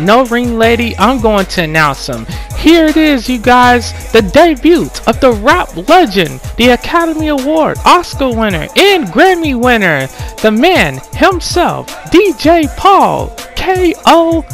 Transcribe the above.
no ring lady, I'm going to announce him. Here it is, you guys, the debut of the rap legend, the Academy Award, Oscar winner, and Grammy winner, the man himself, DJ Paul, K-O-M.